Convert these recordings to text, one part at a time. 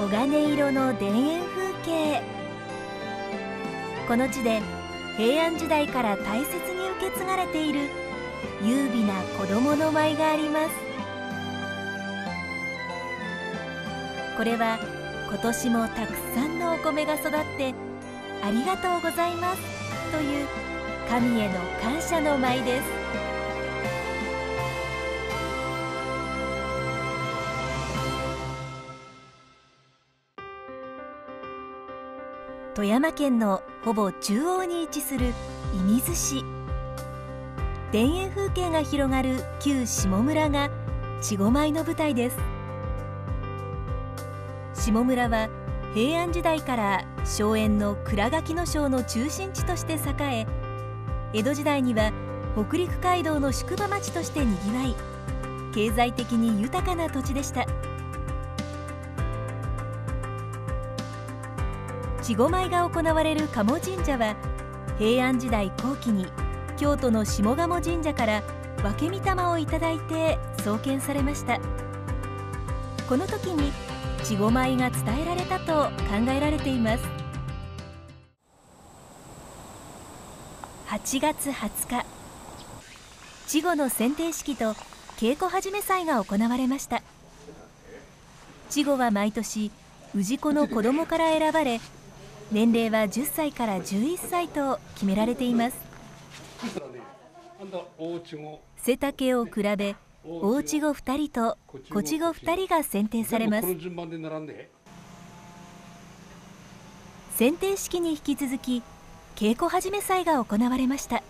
黄金色の田園風景。この地で平安時代から大切に受け継がれている優美な子供の舞があります。これは今年もたくさんのお米が育ってありがとうございますという神への感謝の舞です。富山県のほぼ中央に位置する射水市。田園風景が広がる旧下村が稚児舞の舞台です。下村は平安時代から荘園の倉垣の省の中心地として栄え江戸時代には北陸街道の宿場町としてにぎわい経済的に豊かな土地でした。稚児舞が行われる鴨神社は平安時代後期に京都の下鴨神社から分け御霊をいただいて創建されました。この時に稚児舞が伝えられたと考えられています。8月20日稚児の選定式と稽古始め祭が行われました。稚児は毎年氏子の子供から選ばれ年齢は10歳から11歳と決められています。背丈を比べ大内子2人と小稚子2人が選定されます。選定式に引き続き稽古始め祭が行われました。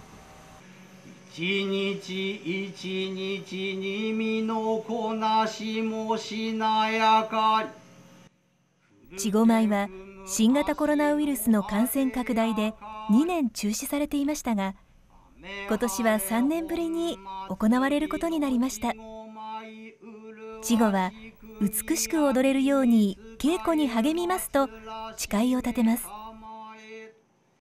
一日一日に身のこなしもしなやか稚児舞は新型コロナウイルスの感染拡大で2年中止されていましたが今年は3年ぶりに行われることになりました。稚児は美しく踊れるように稽古に励みますと誓いを立てます。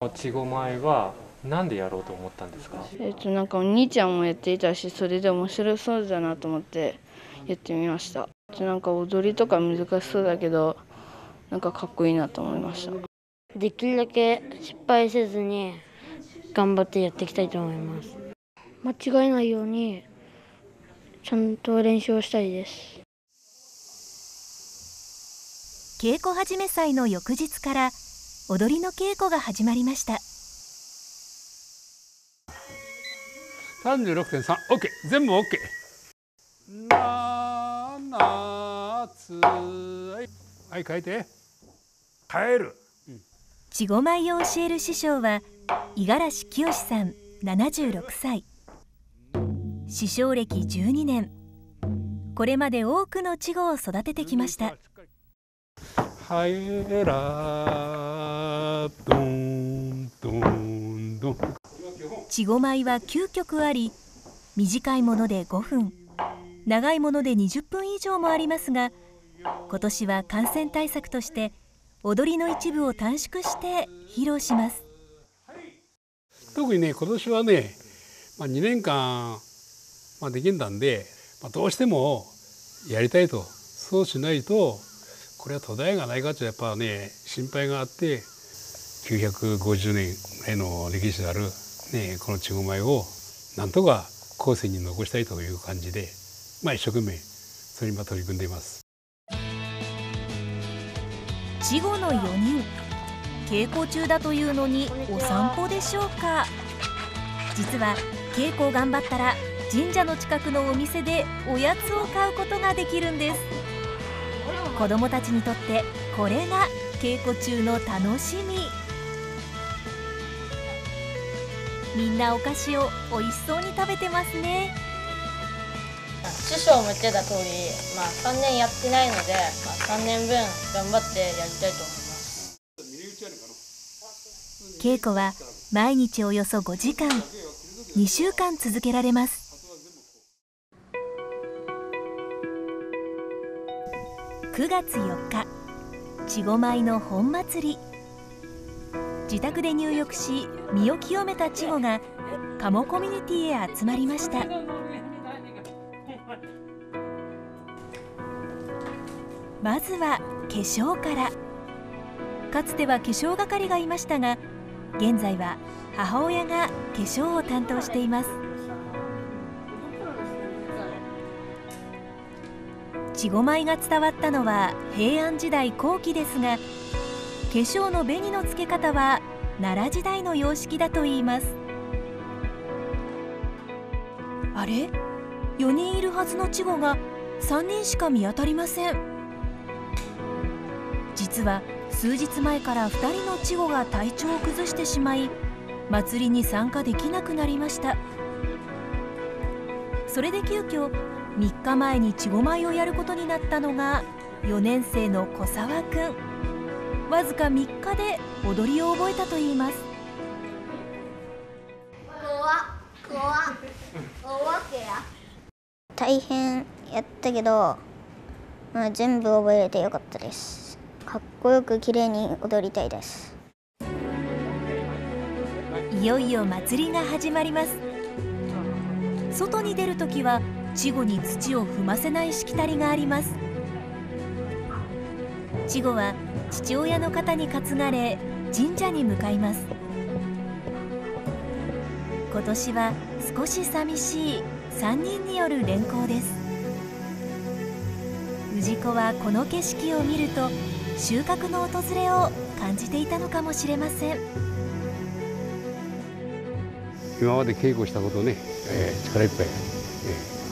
稚児舞はなんでやろうと思ったんですか？えっとなんかお兄ちゃんもやっていたしそれで面白そうだなと思ってやってみました。なんか踊りとか難しそうだけどなんかかっこいいなと思いました。できるだけ失敗せずに頑張ってやっていきたいと思います。間違えないようにちゃんと練習をしたいです。稽古始め祭の翌日から踊りの稽古が始まりました。36.3オッケー。全部オッケー。な夏。はい。書いて帰る。稚児舞を教える師匠は五十嵐清さん76歳。師匠歴12年。これまで多くの稚児を育ててきました。はいらどんどんどん稚児舞は9曲あり短いもので5分。長いもので20分以上もありますが今年は感染対策として踊りの一部を短縮して披露します。特にね今年はね、まあ、2年間、まあ、できんだんで、まあ、どうしてもやりたいとそうしないとこれは途絶えがないかってやっぱね心配があって950年ぐらいの歴史がある、ね、この稚児舞をなんとか後世に残したいという感じで、まあ、一生懸命それに取り組んでいます。稚児の4人。稽古中だというのにお散歩でしょうか。実は稽古を頑張ったら神社の近くのお店でおやつを買うことができるんです。子どもたちにとってこれが稽古中の楽しみ。みんなお菓子を美味しそうに食べてますね。師匠も言ってた通り、まあ、3年やってないので、まあ、3年分頑張ってやりたいと思います。稽古は毎日およそ5時間。2週間続けられます。9月4日。稚児舞の本祭り。自宅で入浴し身を清めた稚児が鴨コミュニティへ集まりました。まずは化粧から。かつては化粧係がいましたが現在は母親が化粧を担当しています。稚児舞が伝わったのは平安時代後期ですが化粧の紅の付け方は奈良時代の様式だといいます。あれ？4人いるはずの稚児が3人しか見当たりません。実は数日前から2人の稚児が体調を崩してしまい祭りに参加できなくなりました。それで急遽3日前に稚児舞をやることになったのが4年生の小沢くん。わずか3日で踊りを覚えたといいます。大変やったけど、まあ、全部覚えれてよかったですかっこよく綺麗に踊りたいです。いよいよ祭りが始まります。外に出るときは稚児に土を踏ませないしきたりがあります。稚児は父親の肩に担がれ神社に向かいます。今年は少し寂しい3人による連行です。氏子はこの景色を見ると収穫の訪れを感じていたのかもしれません。今まで稽古したことをね、えー、力いっぱい、え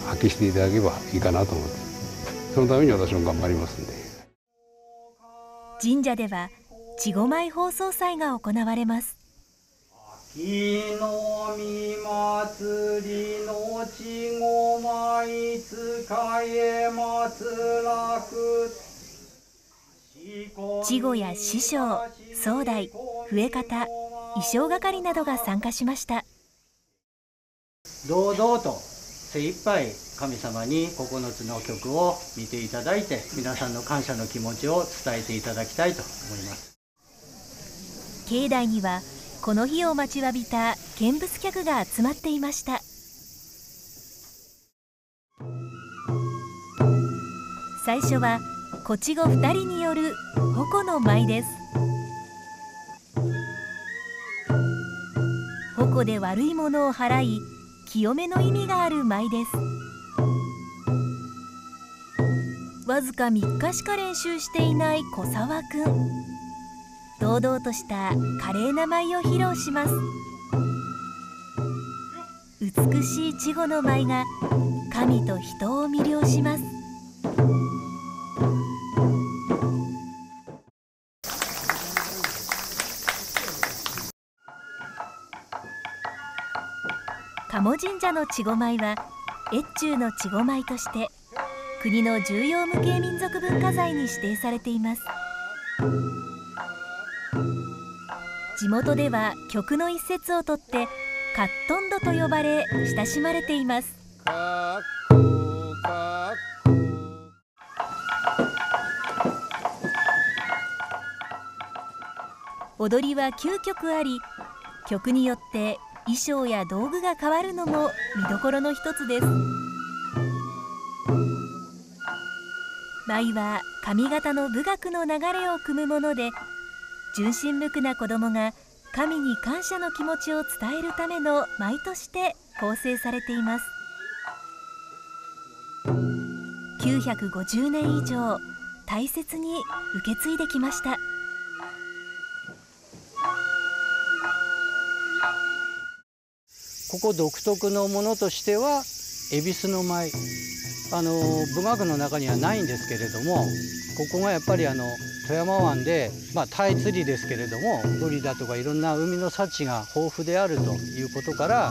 ー、発揮していただければいいかなと思って。そのために私も頑張りますんで。神社では稚児舞放送祭が行われます。日の見祭りのちごまいつかえ祭らく稚児や師匠総代笛方衣装係などが参加しました。堂々と精一杯神様に9つの曲を見ていただいて皆さんの感謝の気持ちを伝えていただきたいと思います。境内にはこの日を待ちわびた見物客が集まっていました。最初はこちご2人による矛の舞です。矛で悪いものを払い清めの意味がある舞です。わずか3日しか練習していない小沢くん。堂々とした華麗な舞を披露します。美しい稚児の舞が神と人を魅了します。鴨神社の稚児舞は越中の稚児舞として国の重要無形民族文化財に指定されています。地元では曲の一節をとってカットンドと呼ばれ親しまれています。踊りは9曲あり曲によって衣装や道具が変わるのも見どころの一つです。舞は髪型の舞楽の流れを組むもので純真無垢な子供が神に感謝の気持ちを伝えるための舞として構成されています。950年以上大切に受け継いできました。ここ独特のものとしては恵比寿の舞あの文学の中にはないんですけれどもここがやっぱりあの富山湾で、まあ、タイ釣りですけれどもブリだとかいろんな海の幸が豊富であるということから、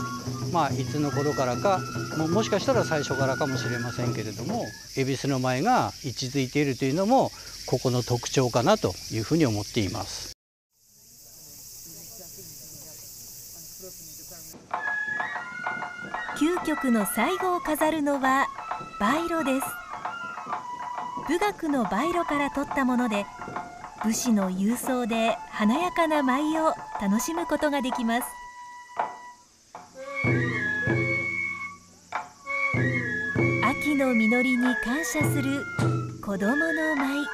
まあ、いつの頃からかももしかしたら最初からかもしれませんけれども恵比寿の舞が位置づいているというのもここの特徴かなというふうに思っています。究極の最後を飾るのは梅炉です。武学の梅炉から取ったもので武士の勇壮で華やかな舞を楽しむことができます。秋の実りに感謝する子供の舞。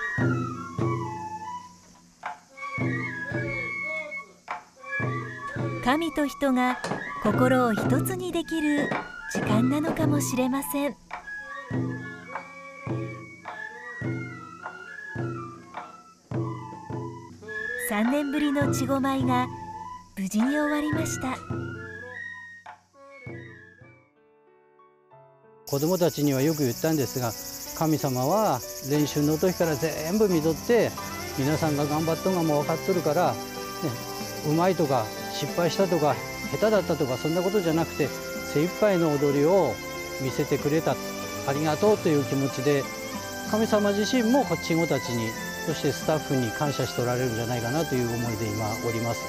神と人が心を一つにできる時間なのかもしれません。3年ぶりの稚児舞が無事に終わりました。子供たちにはよく言ったんですが神様は練習の時から全部見とって皆さんが頑張ったのがもう分かっとるから、ね、うまいとか失敗したとか下手だったとかそんなことじゃなくて精一杯の踊りを見せてくれたありがとうという気持ちで神様自身も稚児たちにそしてスタッフに感謝しておられるんじゃないかなという思いで今おります。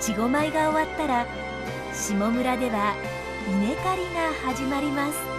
稚児舞が終わったら下村では稲刈りが始まります。